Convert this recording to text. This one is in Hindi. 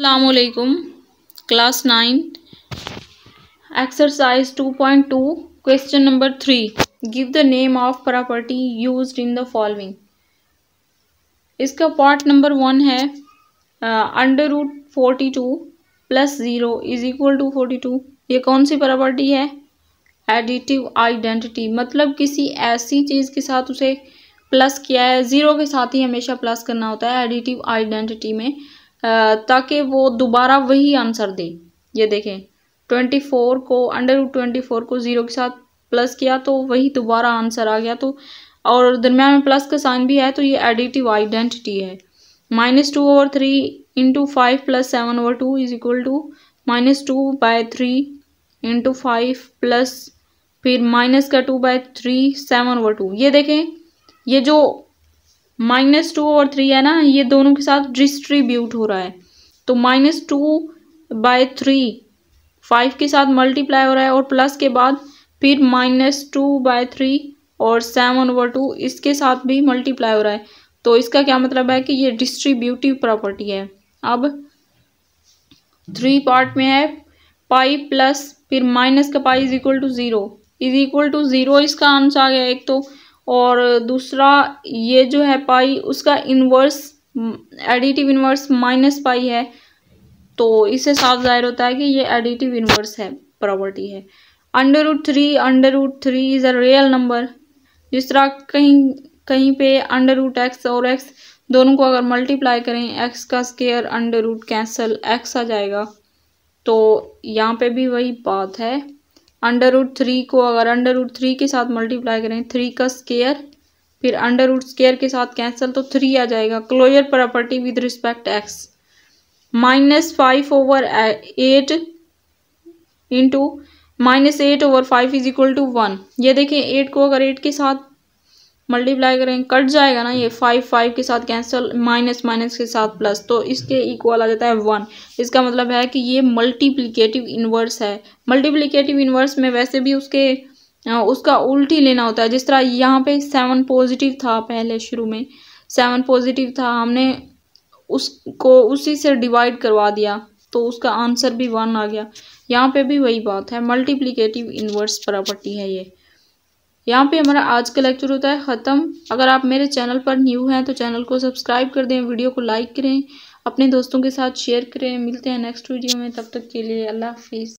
Allam class nine exercise two point two question number three give the name of property use in the following इसका पार्ट नंबर वन है under root forty two plus zero is equal to forty two ये कौन सी प्रॉपर्टी है? एडिटिव आइडेंटिटी मतलब किसी ऐसी चीज़ के साथ उसे प्लस किया है. ज़ीरो के साथ ही हमेशा प्लस करना होता है. एडिटिव आइडेंटिटी में ताकि वो दोबारा वही आंसर दे। ये देखें ट्वेंटी फोर को अंडर रूट ट्वेंटी फोर को ज़ीरो के साथ प्लस किया तो वही दोबारा आंसर आ गया। तो और दरम्यान में प्लस का साइन भी है तो ये एडिटिव आइडेंटिटी है। Minus two over three into five plus seven over two is equal to minus two by three into five plus फिर माइनस का two by three seven over two ये देखें, ये जो माइनस टू और थ्री है ना, ये दोनों के साथ डिस्ट्रीब्यूट हो रहा है। तो minus two by three, five के साथ मल्टीप्लाई हो रहा है और प्लस के बाद फिर माइनस टू बाय थ्री और सेवन ओवर टू, इसके साथ भी मल्टीप्लाई हो रहा है। तो इसका क्या मतलब है कि ये डिस्ट्रीब्यूटिव प्रॉपर्टी है। अब थ्री पार्ट में है, पाई प्लस फिर माइनस का pi is equal to zero. Is equal to zero इसका आंसर आ गया एक तो और दूसरा ये जो है पाई, उसका inverse additive inverse minus pi है। तो इससे साफ़ ज़ाहिर होता है कि ये एडिटिव इन्वर्स है प्रॉपर्टी है। Under root three under root three is a real number जिस तरह कहीं कहीं पे अंडर रूट एक्स और एक्स दोनों को अगर मल्टीप्लाई करें एक्स का square under root cancel x आ जाएगा। तो यहाँ पे भी वही बात है। अंडर रूट थ्री को अगर अंडर रूट थ्री के साथ मल्टीप्लाई करें, थ्री का स्केयर, फिर अंडर रूट स्केयर के साथ कैंसिल तो थ्री आ जाएगा। Closure property with respect x minus five over eight into minus eight over five is equal to one ये देखें एट को अगर एट के साथ मल्टीप्लाई करें, कट जाएगा ना ये फाइव फाइव के साथ कैंसिल माइनस माइनस के साथ प्लस तो इसके इक्वल आ जाता है वन इसका मतलब है कि ये मल्टीप्लिकेटिव इन्वर्स है। मल्टीप्लिकेटिव इन्वर्स में वैसे भी उसके उसका उल्टी लेना होता है। जिस तरह यहाँ पे सेवन पॉजिटिव था पहले शुरू में सेवन पॉजिटिव था, हमने उसको उसी से डिवाइड करवा दिया तो उसका आंसर भी वन आ गया। यहाँ पे भी वही बात है। मल्टीप्लिकेटिव इन्वर्स प्रॉपर्टी है ये। यहाँ पे हमारा आज का लेक्चर होता है ख़त्म। अगर आप मेरे चैनल पर न्यू हैं तो चैनल को सब्सक्राइब कर दें वीडियो को लाइक करें, अपने दोस्तों के साथ शेयर करें। मिलते हैं नेक्स्ट वीडियो में, तब तक के लिए अल्लाह हाफिज़।